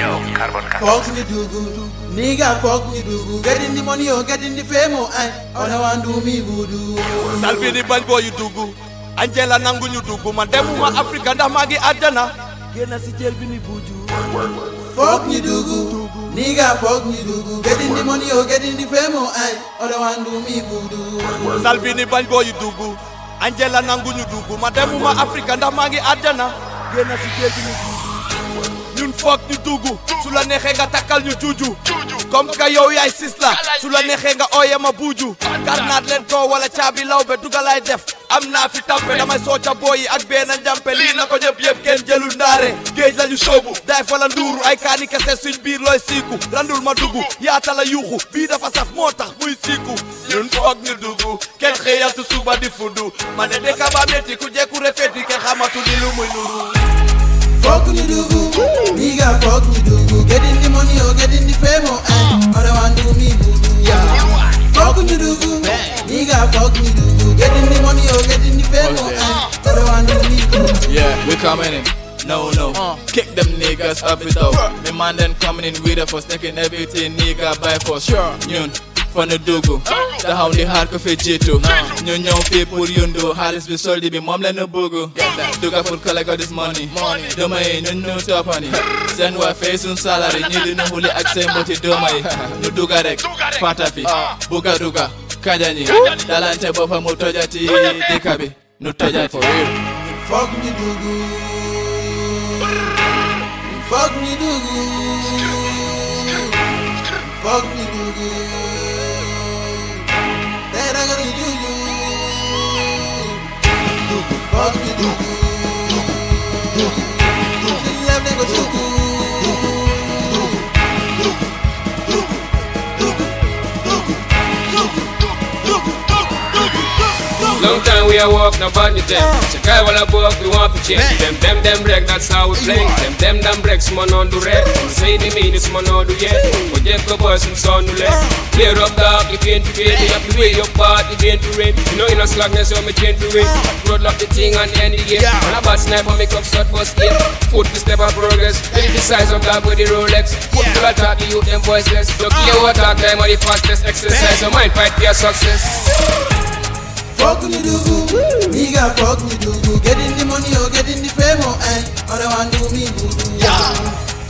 Yo, carbon cut. Fuck me do good, nigga fuck me do good. Getting the money or getting the fame or I, all I want do me voodoo. Salvini bañ boo yu dugg Angela nangu ñu dugg man demuma Afrika ndax maa ngi àjjana génn si jël bi ni buuju Fuck me do good, nigga fuck me do good. Getting the money or getting the fame or I, all I want do me voodoo. Salvini bañ boo yu dugg Angela nangu ñu dugg man demuma Afrika ndax maa ngi àjjana génn si jël bi ni buuju ñun foog ñu dugg. Su la neexee nga takkal ñu juuju comme que yow yaay sis la. Su la neexee nga ooye ma buuju. Karnaat leen ko wala caabi law be dugalaay def. Am naa fi tampe damay sooca booyi ak benn njampe. Lii na ko ñëpp yëpp kenn jëlul ndaare. Géej lañu soobu daay fa la nduuru. Ay kaani kese suñ biir looy siiku. Randul ma dugg. Yaata la yuuxu. Bii dafa saf moo tax muy siiku. Ñun foog ñu dugg. Kenn xëyatu suba di fuddu. Ma ne dëkka ba metti ku jekku refeti kenn xamatu ni lu muy nuru. Fuck me do good, nigga fuck me do good. Getting the money or getting the fame or I, all I want do me voodoo. Fuck me do good, nigga fuck me do good. Getting the money or getting the fame or I, all I want do me voodoo. Yeah, we coming in. No, no. Uh. Kick them niggas up it up. The man then coming in with us for taking everything nigga by for sure. Ñun fa nu dugg taxaw di xaar ko fi jiitu. Ñu ñëw fii pour yundu xaalis bi soldi bi moom la ñu bëgg dugga pour collect this money. Dooma yi ñun ñu toppani seen waa fay suñ salary ñi di nu xuli ak seen mboti dooma yi. Ñu dugga rek fata fi. Bugga dugga kajañi dalante boppa mu tojati dëkk bi. Nu tojati. Fuck me do good, fuck me do good, fuck Fuck me do good. Love nigga Long time we are walk, no bad them. Chikai wala walk, we want to change them. Them, them break, that's how we play. Them, them, them break, small on the red. Say the mean, small on the yet. But just go boys, some son to let. Clear up dark, you ain't to wait. You have to wait your part, you ain't to rain. You know, in a slackness, you me change to win. Road lock the thing and the end of the game. On a bad sniper, make up shot, bust game. Foot to step of progress. Maybe the size of that with the Rolex. Foot full attack, the youth, them voiceless. Look here, uh. what talk time, or the fastest exercise. Your mind fight for your success. Fuck me do good, nigga fuck me do good. Getting the money or getting the fame or I, all I want do me voodoo.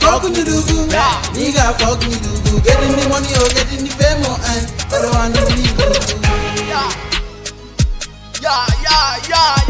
Fuck me do good, nigga fuck me do good. Getting the money or getting the fame or I, all I want do me. Yeah, yeah, yeah, yeah. Yeah, yeah, yeah, yeah, yeah, yeah, yeah. Yeah.